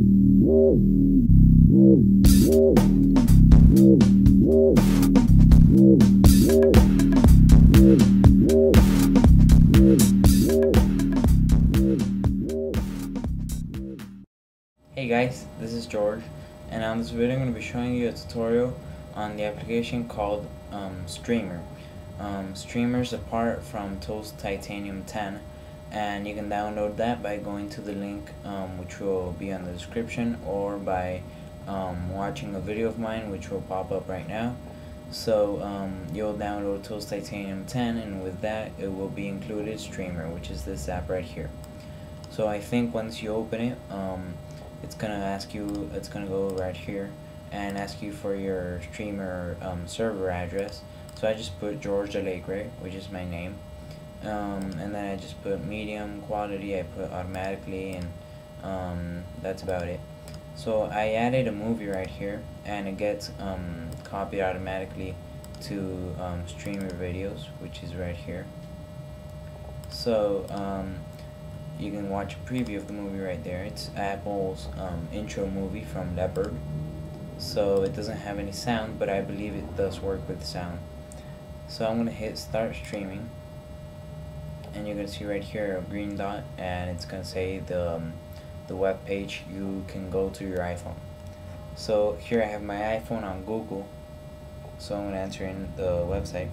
Hey guys, this is George and on this video I'm going to be showing you a tutorial on the application called um, Streamer. Um, Streamer is a part from Toast Titanium 10 and you can download that by going to the link um, which will be on the description or by um, watching a video of mine which will pop up right now. So um, you'll download Toast Titanium 10 and with that it will be included Streamer which is this app right here. So I think once you open it, um, it's gonna ask you, it's gonna go right here and ask you for your streamer um, server address. So I just put George Alegre, which is my name, um, and then I just put medium quality. I put automatically, and um, that's about it. So I added a movie right here, and it gets um, copied automatically to um, streamer videos, which is right here. So um, you can watch a preview of the movie right there. It's Apple's um, intro movie from Leopard. So it doesn't have any sound, but I believe it does work with sound. So I'm gonna hit start streaming, and you're gonna see right here a green dot, and it's gonna say the um, the web page you can go to your iPhone. So here I have my iPhone on Google. So I'm gonna enter in the website.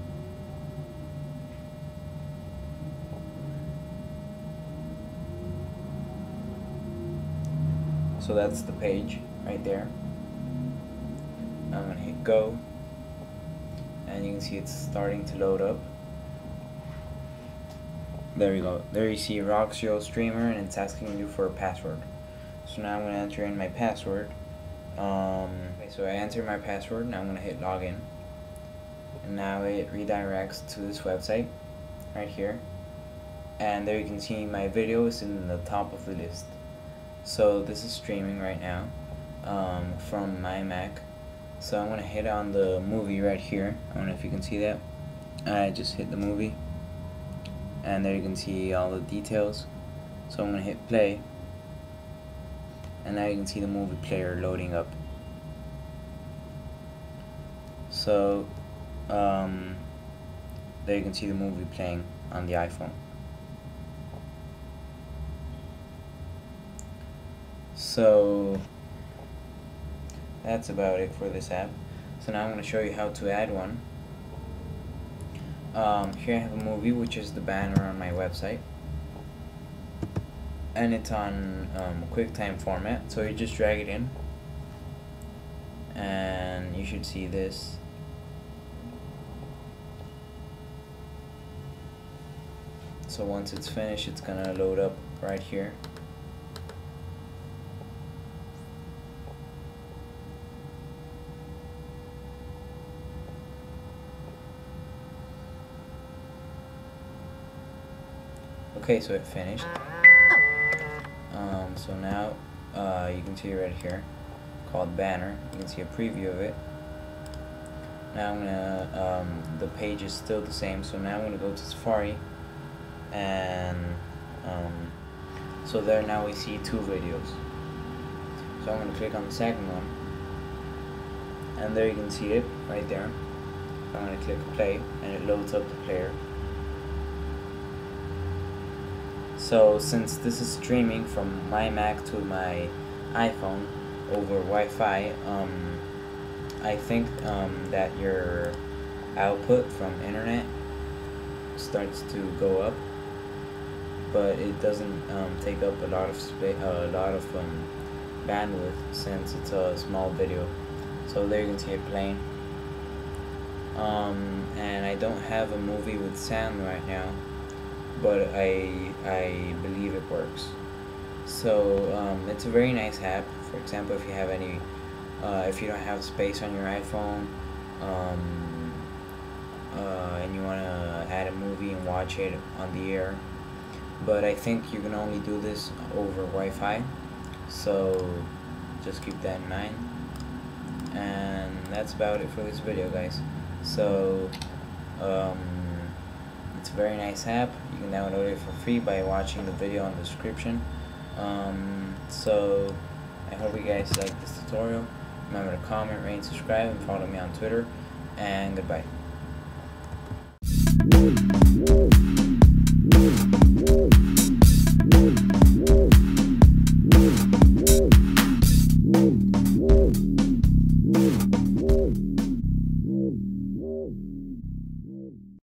so that's the page right there I'm gonna hit go and you can see it's starting to load up there you go. There you see Roxio streamer and it's asking you for a password. So now I'm gonna enter in my password. Um, okay, so I enter my password now I'm gonna hit login. And now it redirects to this website right here. And there you can see my video is in the top of the list. So this is streaming right now um, from my Mac. So I'm gonna hit on the movie right here. I don't know if you can see that. I just hit the movie, and there you can see all the details. So I'm gonna hit play, and now you can see the movie player loading up. So um, there you can see the movie playing on the iPhone. So that's about it for this app. So now I'm going to show you how to add one. Um, here I have a movie which is the banner on my website. And it's on um, QuickTime format so you just drag it in. And you should see this. So once it's finished it's gonna load up right here Okay, so it finished. Um, so now uh, you can see right here called banner. You can see a preview of it. Now I'm gonna, um, the page is still the same, so now I'm gonna go to Safari and um, so there now we see two videos. So I'm gonna click on the second one and there you can see it right there. I'm gonna click play and it loads up the player. So since this is streaming from my Mac to my iPhone over Wi-Fi, um, I think um, that your output from internet starts to go up, but it doesn't um, take up a lot of space, uh, a lot of um, bandwidth since it's a small video. So there you can see it playing. Um, and I don't have a movie with sound right now but I I believe it works. So um, it's a very nice app. For example, if you have any, uh, if you don't have space on your iPhone, um, uh, and you want to add a movie and watch it on the air, but I think you can only do this over Wi-Fi. So just keep that in mind. And that's about it for this video, guys. So. Um, it's a very nice app. You can download it for free by watching the video on the description. Um, so I hope you guys like this tutorial. Remember to comment, rate, subscribe, and follow me on Twitter. And goodbye.